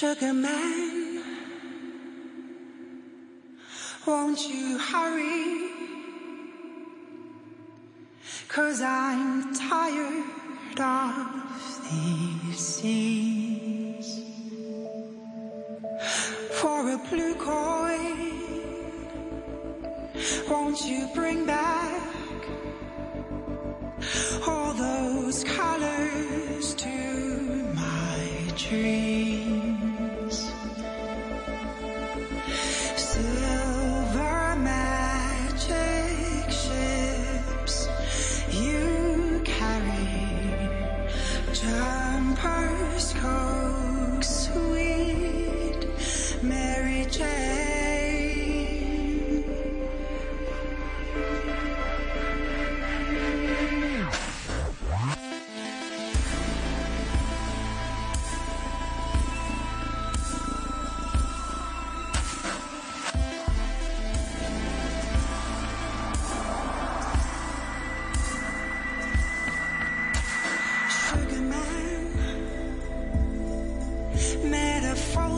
Sugar man, won't you hurry? Cause I'm tired of these scenes. For a blue coin, won't you bring back all those colors jumpers, coke, sweet Mary Jane.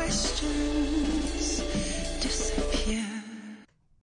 question.